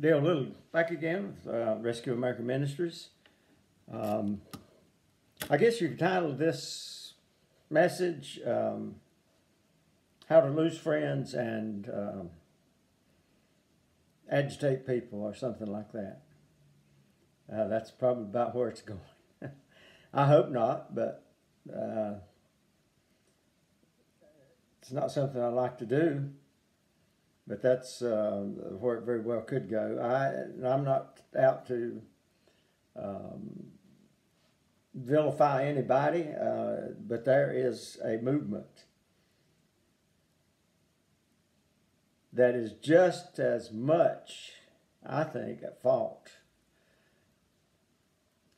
Dale Little back again with uh, Rescue America Ministries. Um, I guess you could title this message um, How to Lose Friends and um, Agitate People or something like that. Uh, that's probably about where it's going. I hope not, but uh, it's not something I like to do but that's uh, where it very well could go. I I'm not out to um, vilify anybody, uh, but there is a movement that is just as much, I think, at fault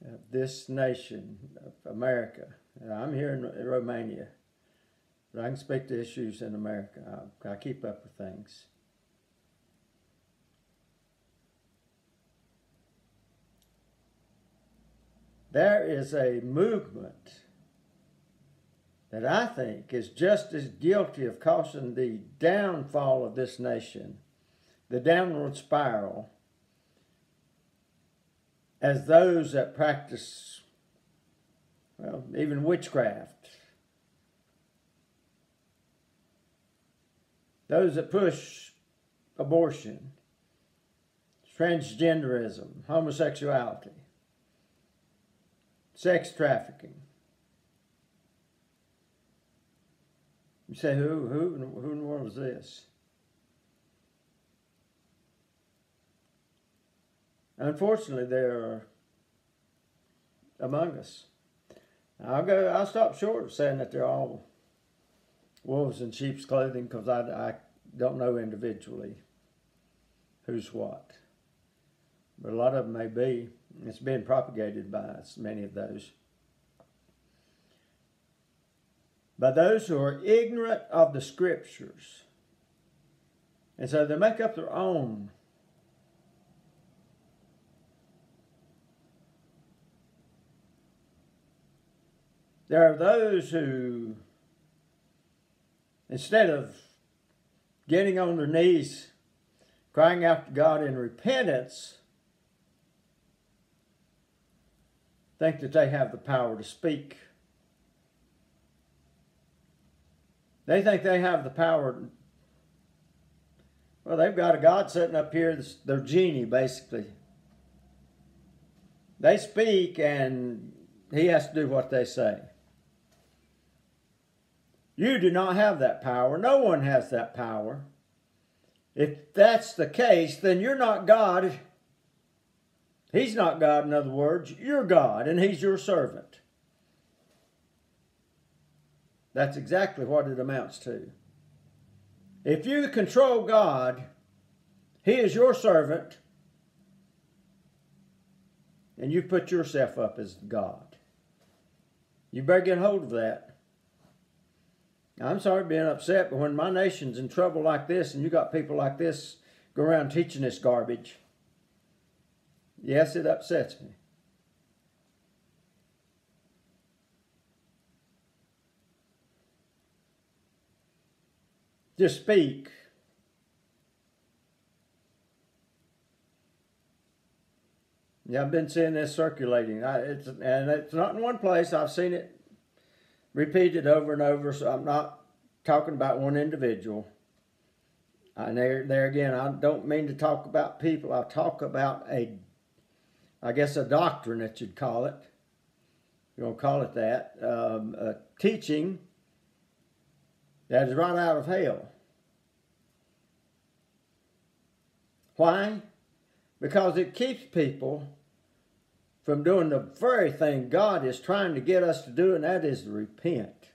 of this nation of America. And I'm here in Romania, but I can speak to issues in America. I, I keep up with things. There is a movement that I think is just as guilty of causing the downfall of this nation, the downward spiral, as those that practice, well, even witchcraft. Those that push abortion, transgenderism, homosexuality sex trafficking. You say, who, who, who in the world is this? Unfortunately, they are among us. I'll go. I'll stop short of saying that they're all wolves in sheep's clothing because I, I don't know individually who's what, but a lot of them may be. It's been propagated by many of those. By those who are ignorant of the scriptures. And so they make up their own. There are those who, instead of getting on their knees, crying out to God in repentance, think that they have the power to speak. They think they have the power. Well, they've got a God sitting up here, their genie, basically. They speak, and he has to do what they say. You do not have that power. No one has that power. If that's the case, then you're not God He's not God, in other words. You're God, and He's your servant. That's exactly what it amounts to. If you control God, He is your servant, and you put yourself up as God. You better get hold of that. I'm sorry being upset, but when my nation's in trouble like this and you got people like this go around teaching this garbage, Yes, it upsets me. Just speak. Yeah, I've been seeing this circulating. I, it's, and it's not in one place. I've seen it repeated over and over, so I'm not talking about one individual. And there, there again, I don't mean to talk about people. I talk about a I guess, a doctrine that you'd call it. You're going to call it that. Um, a teaching that is right out of hell. Why? Because it keeps people from doing the very thing God is trying to get us to do, and that is to repent.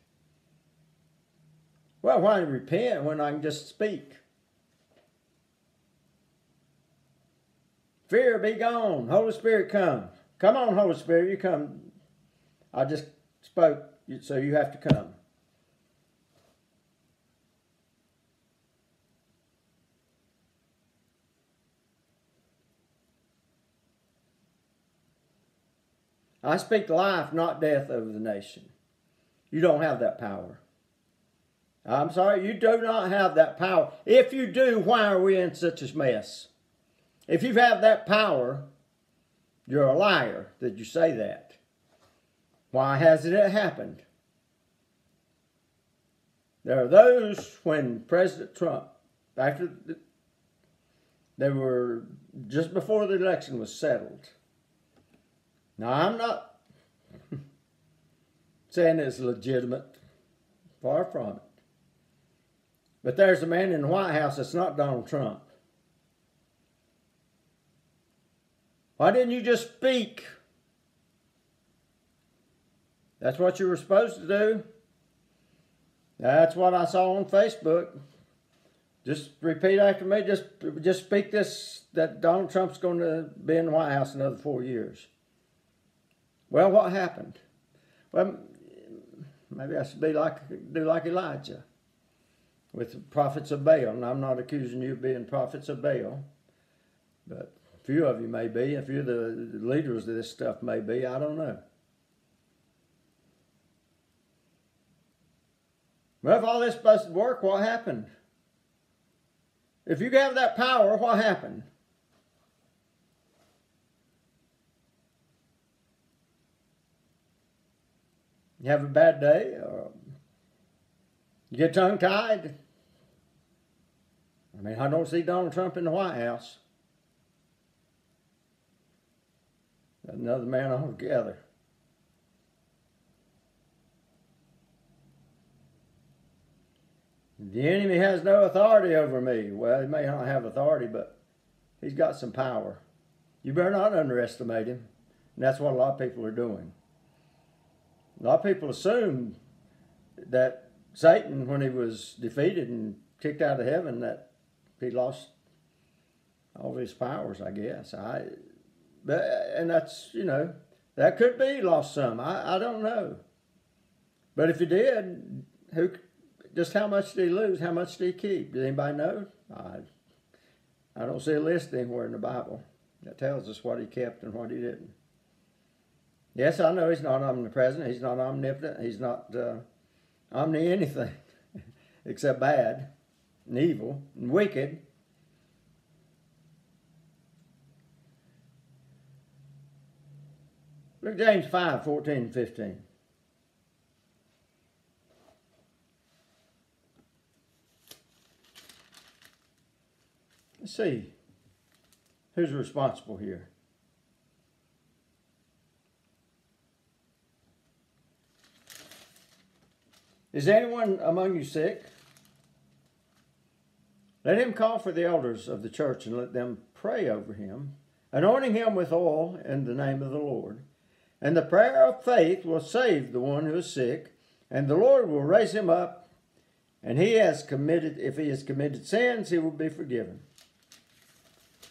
Well, why repent when I can just speak? Fear be gone. Holy Spirit come. Come on, Holy Spirit, you come. I just spoke, so you have to come. I speak life, not death, over the nation. You don't have that power. I'm sorry, you do not have that power. If you do, why are we in such a mess? If you have that power, you're a liar that you say that. Why hasn't it happened? There are those when President Trump, after the, they were just before the election was settled. Now I'm not saying it's legitimate, far from it. But there's a man in the White House that's not Donald Trump. Why didn't you just speak? That's what you were supposed to do. That's what I saw on Facebook. Just repeat after me. Just just speak this that Donald Trump's going to be in the White House another four years. Well, what happened? Well, maybe I should be like do like Elijah with the prophets of Baal. And I'm not accusing you of being prophets of Baal, but few of you may be. A few of the leaders of this stuff may be. I don't know. Well, if all this supposed to work, what happened? If you have that power, what happened? You have a bad day, or you get tongue tied. I mean, I don't see Donald Trump in the White House. Another man altogether. The enemy has no authority over me. Well, he may not have authority, but he's got some power. You better not underestimate him. And that's what a lot of people are doing. A lot of people assume that Satan, when he was defeated and kicked out of heaven, that he lost all his powers, I guess. I, but, and that's, you know, that could be lost some. I, I don't know. But if he did, who just how much did he lose? How much did he keep? Does anybody know? I, I don't see a list anywhere in the Bible that tells us what he kept and what he didn't. Yes, I know he's not omnipresent. He's not omnipotent. He's not uh, omni anything except bad and evil and wicked. Look James 5, 14 and 15. Let's see who's responsible here. Is anyone among you sick? Let him call for the elders of the church and let them pray over him, anointing him with oil in the name of the Lord. And the prayer of faith will save the one who is sick, and the Lord will raise him up. And he has committed, if he has committed sins, he will be forgiven.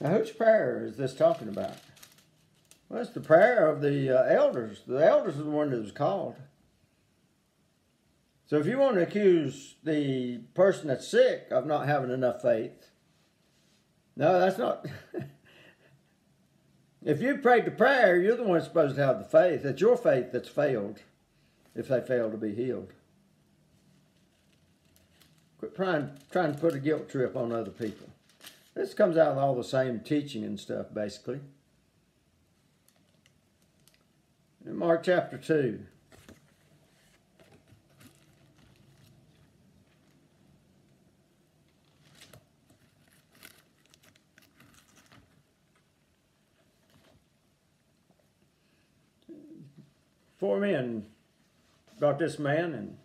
Now, whose prayer is this talking about? Well, it's the prayer of the uh, elders. The elders are the one that was called. So if you want to accuse the person that's sick of not having enough faith, no, that's not. if you prayed the prayer, you're the one supposed to have the faith. It's your faith that's failed if they fail to be healed. Quit trying, trying to put a guilt trip on other people. This comes out of all the same teaching and stuff, basically. In Mark chapter 2. Four men brought this man and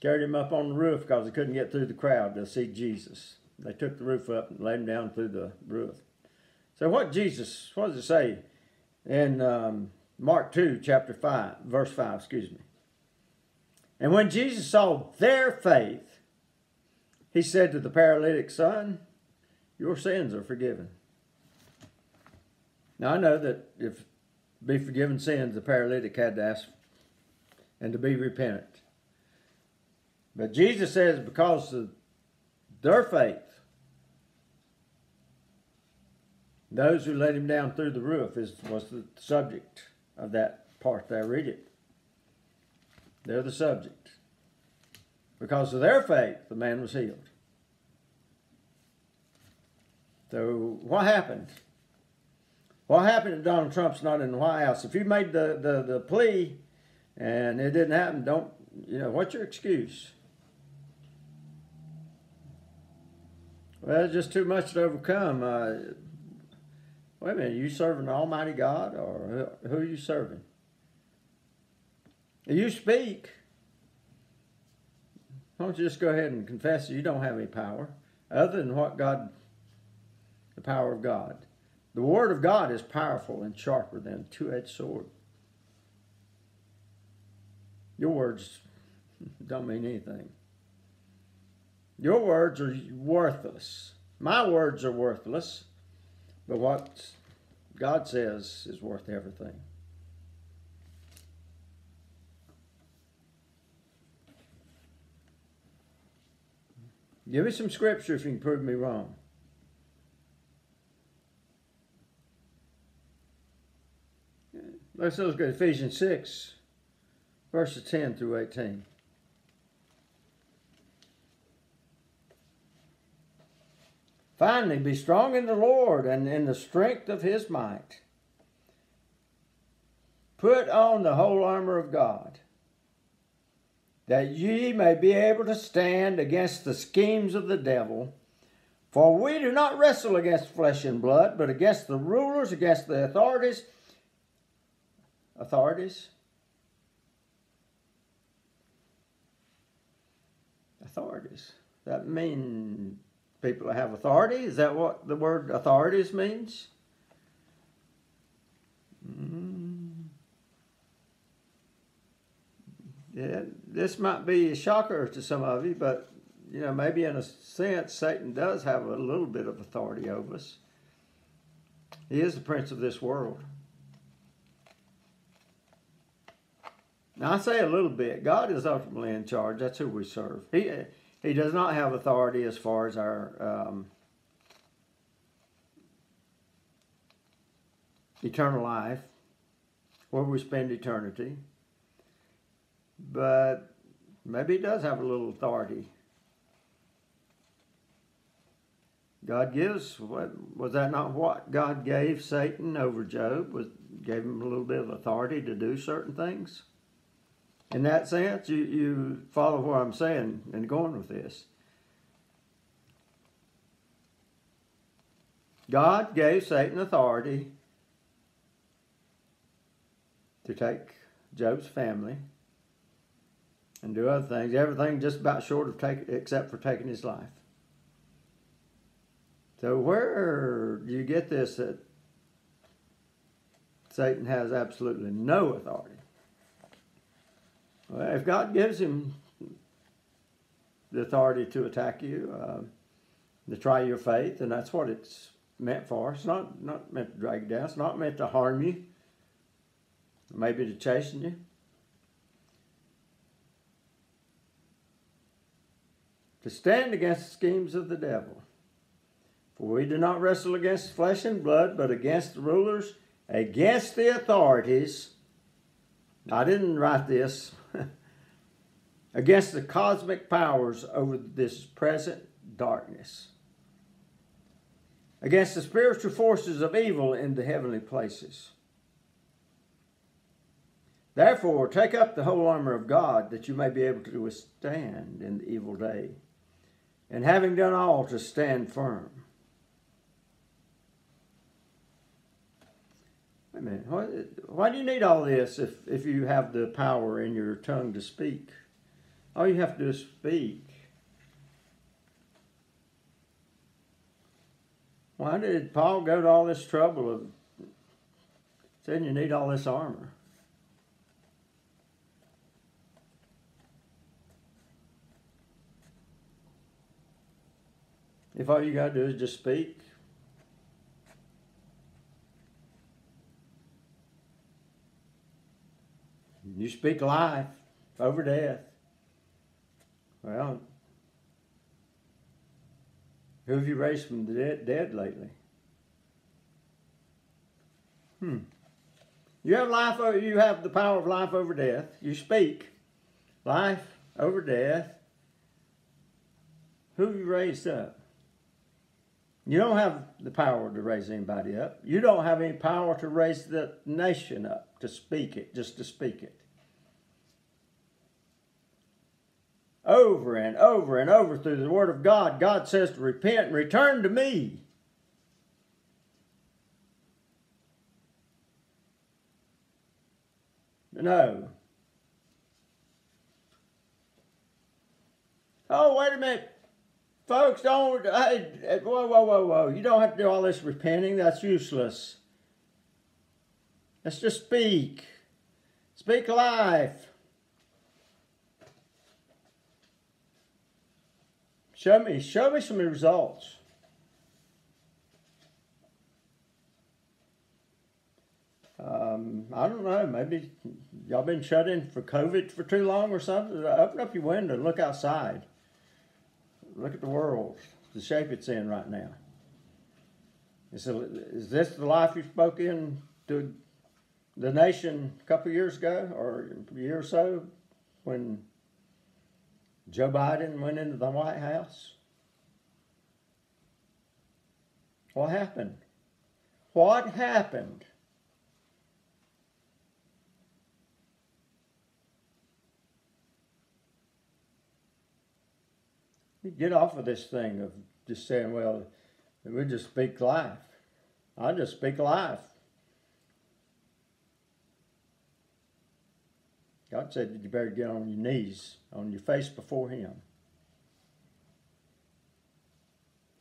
carried him up on the roof because they couldn't get through the crowd to see Jesus. They took the roof up and laid him down through the roof. So what Jesus, what does it say in um, Mark 2, chapter 5, verse 5, excuse me. And when Jesus saw their faith, he said to the paralytic son, your sins are forgiven. Now I know that if be forgiven sins, the paralytic had to ask and to be repentant. But Jesus says because of their faith, Those who let him down through the roof is was the subject of that part there. Read it. They're the subject. Because of their faith, the man was healed. So what happened? What happened if Donald Trump's not in the White House? If you made the, the, the plea and it didn't happen, don't you know what's your excuse? Well, it's just too much to overcome. Uh, wait a minute, are you serving Almighty God or who, who are you serving? You speak. Why don't you just go ahead and confess that you don't have any power other than what God, the power of God. The Word of God is powerful and sharper than a two edged sword. Your words don't mean anything. Your words are worthless. My words are worthless, but what God says is worth everything. Give me some scripture if you can prove me wrong. Let's look at Ephesians 6, verses 10 through 18. Finally, be strong in the Lord and in the strength of his might. Put on the whole armor of God that ye may be able to stand against the schemes of the devil. For we do not wrestle against flesh and blood, but against the rulers, against the authorities. Authorities? Authorities. That mean people that have authority? Is that what the word authorities means? Mm. Yeah, this might be a shocker to some of you, but you know, maybe in a sense, Satan does have a little bit of authority over us. He is the prince of this world. Now I say a little bit. God is ultimately in charge. That's who we serve. He he does not have authority as far as our um, eternal life, where we spend eternity but maybe he does have a little authority. God gives what was that not what God gave Satan over Job? Was gave him a little bit of authority to do certain things? In that sense, you, you follow what I'm saying and going with this. God gave Satan authority to take Job's family and do other things. Everything just about short of take, except for taking his life. So where do you get this that Satan has absolutely no authority? Well, if God gives him the authority to attack you, uh, to try your faith, and that's what it's meant for. It's not not meant to drag you down. It's not meant to harm you. Maybe to chasten you. to stand against the schemes of the devil. For we do not wrestle against flesh and blood, but against the rulers, against the authorities. I didn't write this. Against the cosmic powers over this present darkness. Against the spiritual forces of evil in the heavenly places. Therefore, take up the whole armor of God that you may be able to withstand in the evil day and having done all to stand firm. Wait a minute. Why, why do you need all this if, if you have the power in your tongue to speak? All you have to do is speak. Why did Paul go to all this trouble of saying you need all this armor? If all you got to do is just speak, you speak life over death. Well, who have you raised from the dead, dead lately? Hmm. You have life. You have the power of life over death. You speak life over death. Who have you raised up? You don't have the power to raise anybody up. You don't have any power to raise the nation up, to speak it, just to speak it. Over and over and over through the Word of God, God says to repent and return to me. No. Oh, wait a minute. Folks, don't. Hey, whoa, whoa, whoa, whoa. You don't have to do all this repenting. That's useless. Let's just speak. Speak life. Show me, show me some results. Um, I don't know. Maybe y'all been shut in for COVID for too long or something. Open up your window look outside. Look at the world, the shape it's in right now. So, is this the life you spoke in to the nation a couple years ago or a year or so when Joe Biden went into the White House? What happened? What happened? get off of this thing of just saying, well, we just speak life. I just speak life. God said that you better get on your knees, on your face before Him.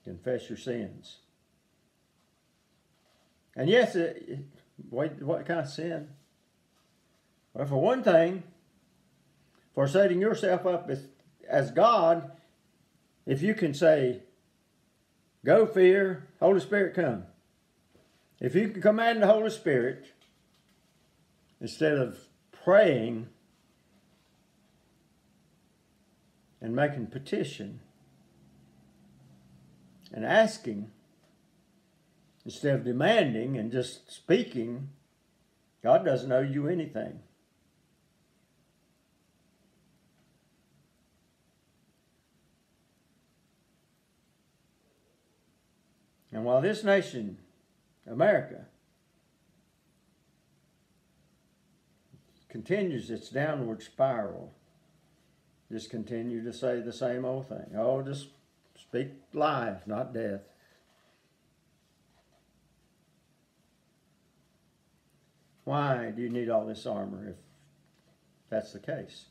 Confess your sins. And yes, it, what, what kind of sin? Well, for one thing, for setting yourself up as, as God if you can say, Go fear, Holy Spirit come. If you can command the Holy Spirit instead of praying and making petition and asking instead of demanding and just speaking, God doesn't owe you anything. And while this nation, America, continues its downward spiral, just continue to say the same old thing. Oh, just speak life, not death. Why do you need all this armor if that's the case?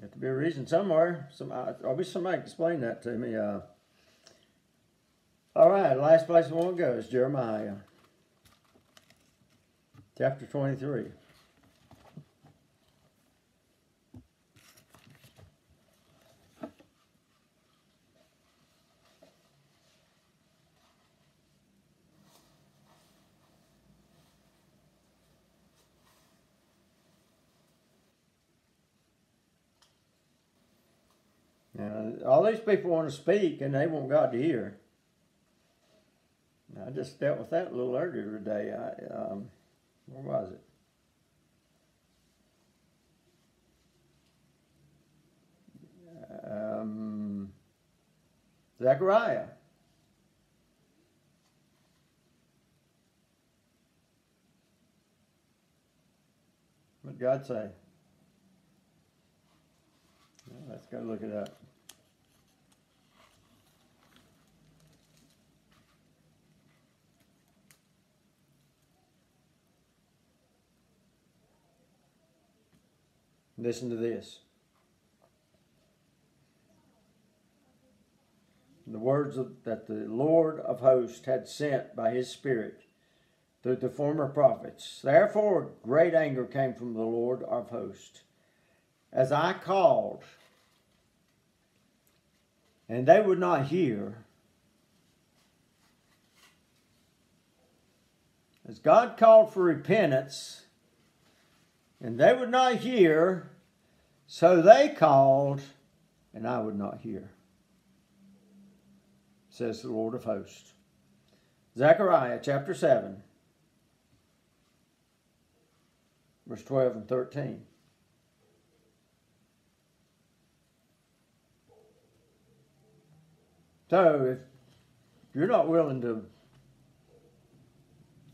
Got to be a reason somewhere. Some, I'll be somebody explain that to me. Uh, all right, last place I want to go is Jeremiah, chapter 23. all these people want to speak and they want God to hear. I just dealt with that a little earlier today. I, um, where was it? Um, Zechariah. What God say? Well, let's go look it up. Listen to this. The words of, that the Lord of hosts had sent by his Spirit through the former prophets. Therefore, great anger came from the Lord of hosts. As I called, and they would not hear, as God called for repentance, and they would not hear, so they called, and I would not hear, says the Lord of hosts. Zechariah chapter 7, verse 12 and 13. So if you're not willing to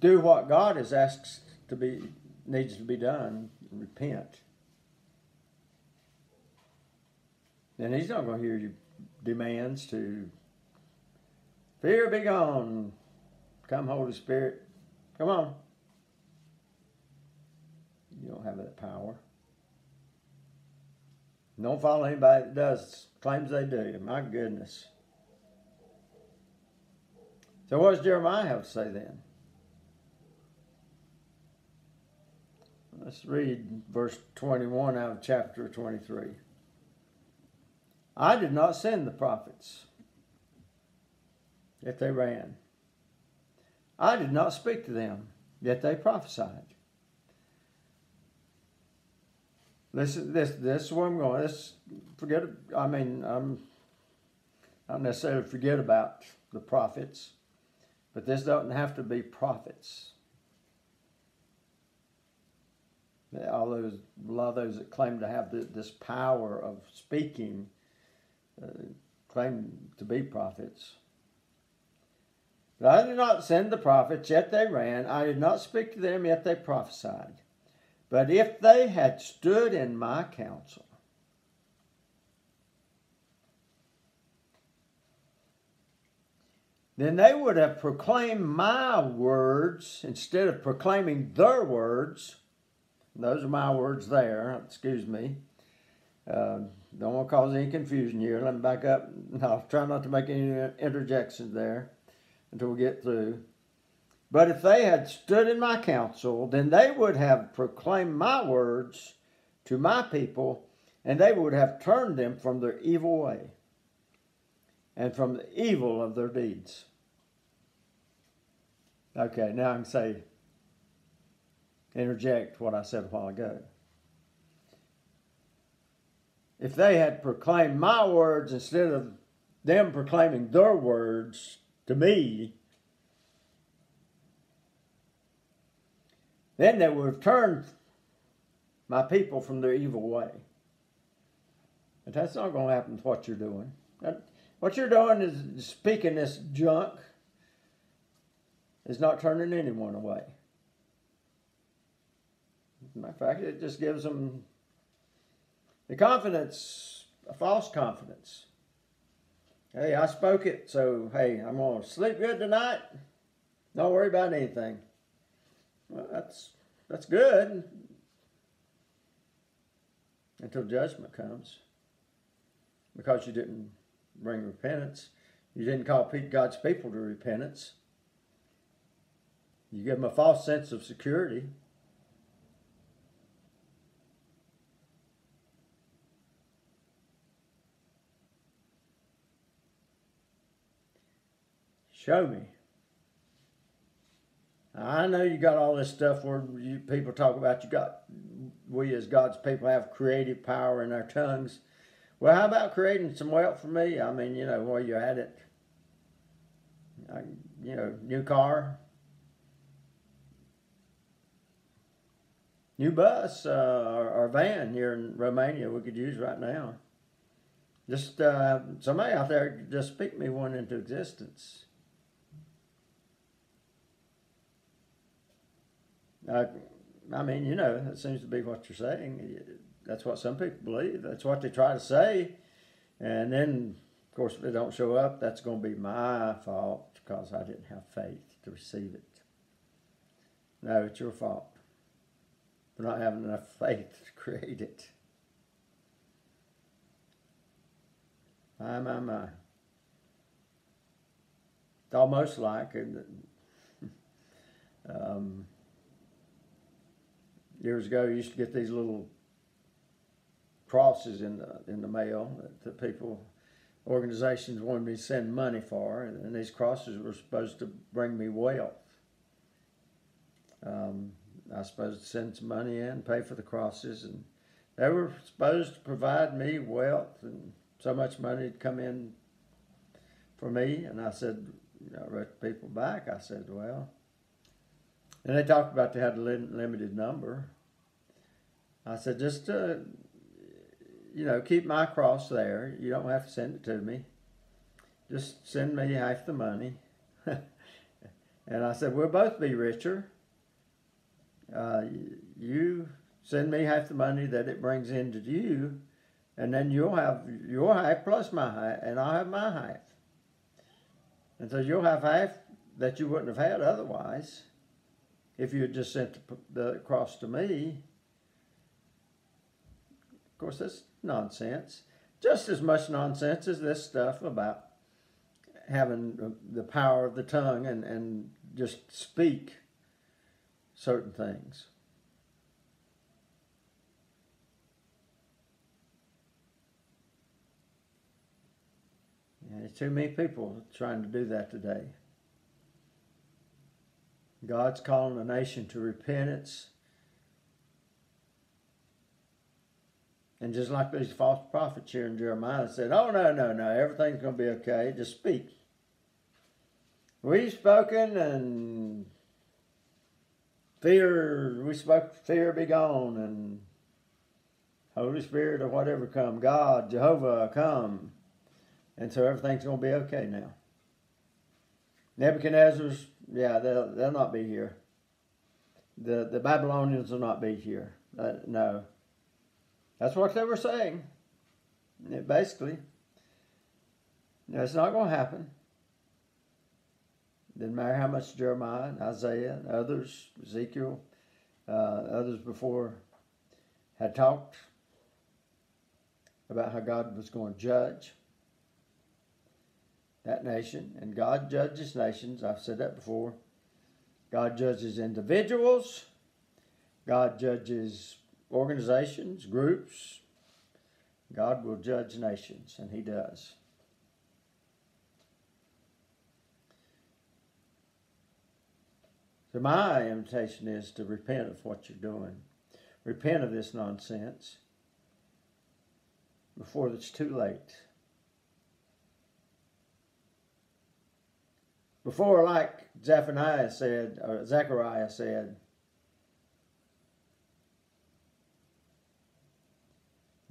do what God has asked to be needs to be done, repent. Then He's not going to hear your demands to fear be gone. Come, Holy Spirit. Come on. You don't have that power. Don't follow anybody that does claims they do. My goodness. So what does Jeremiah have to say then? Let's read verse 21 out of chapter 23. I did not send the prophets, yet they ran. I did not speak to them, yet they prophesied. This this this is where I'm going. This forget. I mean, I'm not necessarily forget about the prophets, but this doesn't have to be prophets. All those, a lot of those that claim to have the, this power of speaking, uh, claim to be prophets. But I did not send the prophets, yet they ran. I did not speak to them, yet they prophesied. But if they had stood in my counsel, then they would have proclaimed my words instead of proclaiming their words. Those are my words there, excuse me. Uh, don't want to cause any confusion here. Let me back up. I'll try not to make any interjections there until we get through. But if they had stood in my counsel, then they would have proclaimed my words to my people, and they would have turned them from their evil way and from the evil of their deeds. Okay, now I can say, interject what I said a while ago. If they had proclaimed my words instead of them proclaiming their words to me, Then they would have turned my people from their evil way. But that's not going to happen with what you're doing. What you're doing is speaking this junk is not turning anyone away. As a matter of fact, it just gives them the confidence, a false confidence. Hey, I spoke it, so hey, I'm going to sleep good tonight. Don't worry about anything. Well, that's that's good until judgment comes because you didn't bring repentance. You didn't call God's people to repentance. You give them a false sense of security. Show me. I know you got all this stuff where you people talk about you got we as God's people have creative power in our tongues. Well, how about creating some wealth for me? I mean, you know, while you're at it, I, you know, new car, new bus uh, or, or, van here in Romania we could use right now. Just uh, somebody out there just speak me one into existence. I, I mean, you know, that seems to be what you're saying. That's what some people believe. That's what they try to say. And then, of course, if they don't show up, that's going to be my fault because I didn't have faith to receive it. No, it's your fault for not having enough faith to create it. My, my, my. It's almost like, years ago, you used to get these little crosses in the in the mail that, that people organizations wanted me to send money for, and, these crosses were supposed to bring me wealth. Um, I was supposed to send some money in, pay for the crosses, and they were supposed to provide me wealth and so much money to come in for me. And I said, I wrote the people back. I said, well, and they talked about they had a limited number. I said, just, uh, you know, keep my cross there. You don't have to send it to me. just send me half the money. and I said, we'll both be richer. Uh, you send me half the money that it brings into you, and then you'll have your half plus my half, and I'll have my half. And so you'll have half that you wouldn't have had otherwise if you had just sent the, the cross to me. Of course, that's nonsense. Just as much nonsense as this stuff about having the power of the tongue and, and just speak certain things. There's too many people trying to do that today. God's calling a nation to repentance. And just like these false prophets here in Jeremiah said, oh, no, no, no, everything's going to be okay. Just speak. We've spoken and fear, we spoke, fear be gone and Holy Spirit or whatever come, God, Jehovah come. And so everything's going to be okay now. Nebuchadnezzar's, yeah, they'll, they'll not be here. The, the Babylonians will not be here. Uh, no. That's what they were saying. It basically, that's not going to happen. Didn't matter how much Jeremiah and Isaiah and others, Ezekiel, uh, others before had talked about how God was going to judge that nation. And God judges nations. I've said that before. God judges individuals. God judges organizations, groups. God will judge nations, and He does. So, my invitation is to repent of what you're doing. Repent of this nonsense before it's too late. Before, like Zephaniah said, or Zechariah said,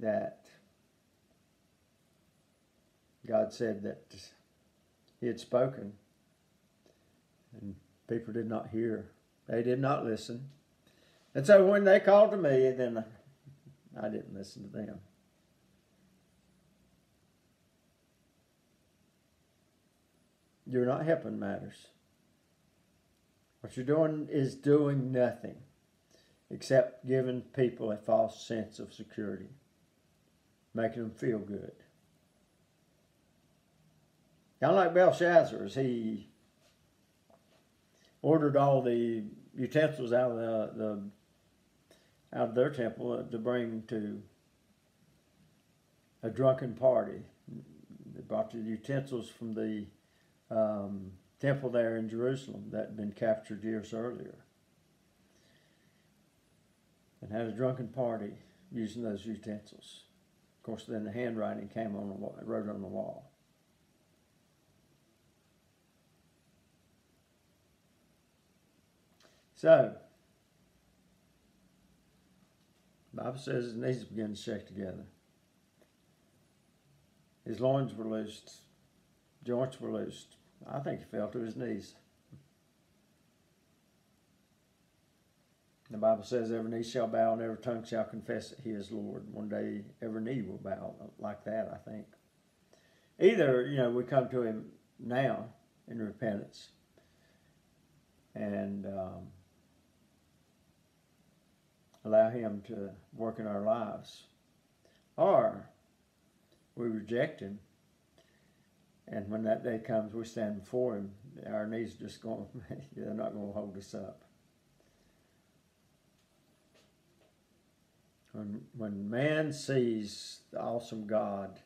that God said that He had spoken, and people did not hear. They did not listen. And so when they called to me, then I didn't listen to them. You're not helping matters. What you're doing is doing nothing except giving people a false sense of security, making them feel good. Kind like Belshazzar, as he ordered all the utensils out of the, the out of their temple to bring to a drunken party. They brought the utensils from the um, temple there in Jerusalem that had been captured years earlier. And had a drunken party using those utensils. Course, then the handwriting came on the wall, wrote on the wall. So, Bible says his knees began to shake together. His loins were loosed joints were loosed. I think he fell to his knees. The Bible says every knee shall bow and every tongue shall confess that he is Lord. One day every knee will bow like that, I think. Either, you know, we come to him now in repentance and um, allow him to work in our lives, or we reject him and when that day comes, we stand before Him. Our knees are just going, they're not going to hold us up. When, when man sees the awesome God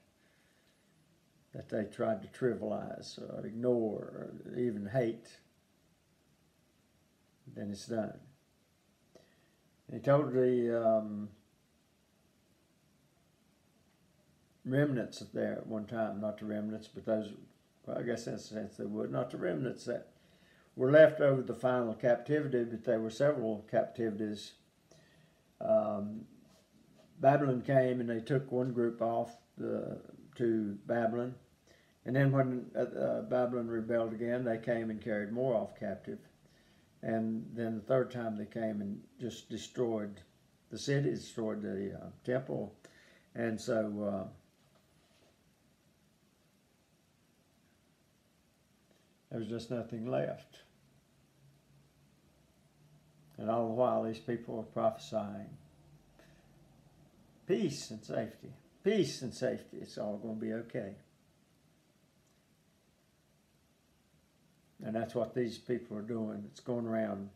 that they tried to trivialize or ignore or even hate, then it's done. He told the um, remnants there at one time, not the remnants, but those, well, I guess in a sense they would, not the remnants that were left over the final captivity, but there were several captivities. Um, Babylon came and they took one group off the, to Babylon, And then when uh, uh, Babylon rebelled again, they came and carried more off captive. And then the third time they came and just destroyed the city, destroyed the uh, temple. And so uh, there was just nothing left. And all the while, these people were prophesying peace and safety. Peace and safety. It's all going to be okay. And that's what these people are doing. It's going around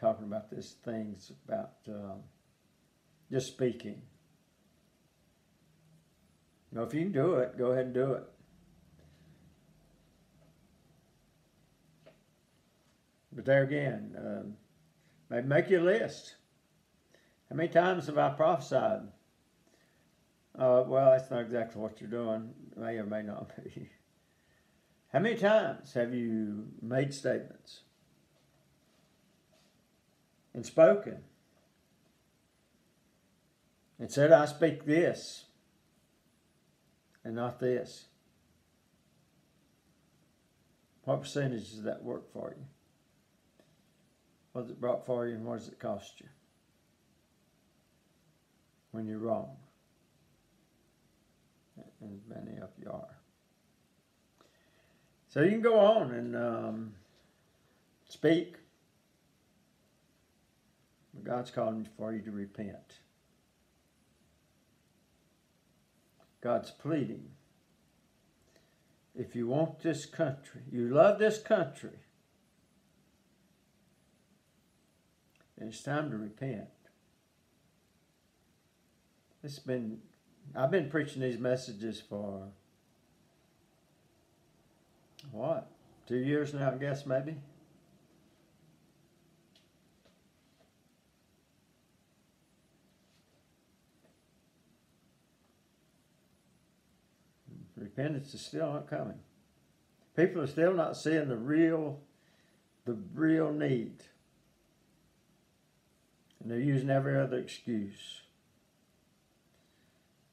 talking about these things about uh, just speaking. You know, if you can do it, go ahead and do it. But there again, um, maybe make your list. How many times have I prophesied? Uh, well, that's not exactly what you're doing. May or may not be. How many times have you made statements and spoken and said, I speak this and not this? What percentage does that work for you? What has it brought for you and what does it cost you when you're wrong? And many of you are. So you can go on and um, speak. But God's calling for you to repent. God's pleading. If you want this country, you love this country, then it's time to repent. It's been, I've been preaching these messages for what? Two years now, I guess, maybe? Repentance is still not coming. People are still not seeing the real, the real need. And they're using every other excuse.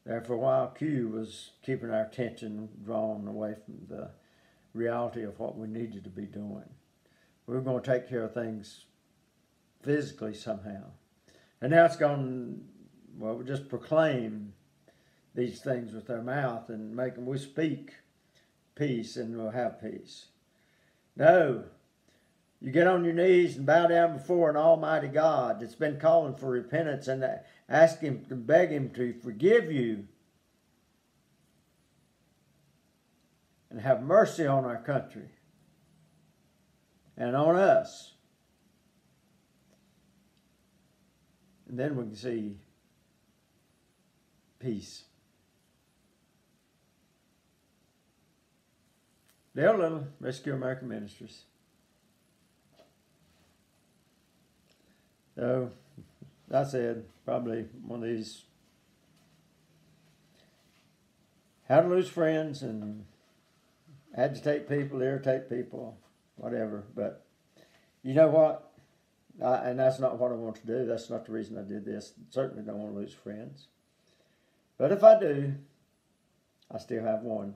There for a while, Q was keeping our attention drawn away from the reality of what we needed to be doing. We were going to take care of things physically somehow. And now it's gone, well, we just proclaim these things with our mouth and make them, we speak peace and we'll have peace. No, you get on your knees and bow down before an almighty God that's been calling for repentance and ask him to beg him to forgive you and have mercy on our country and on us. And then we can see peace. Dale Little, Rescue American Ministries. So, I said, probably one of these how to lose friends and agitate people, irritate people, whatever. But you know what? I, and that's not what I want to do. That's not the reason I did this. Certainly don't want to lose friends. But if I do, I still have one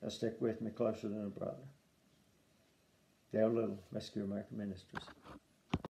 that'll stick with me closer than a brother. Dale Little, Rescue American Ministries.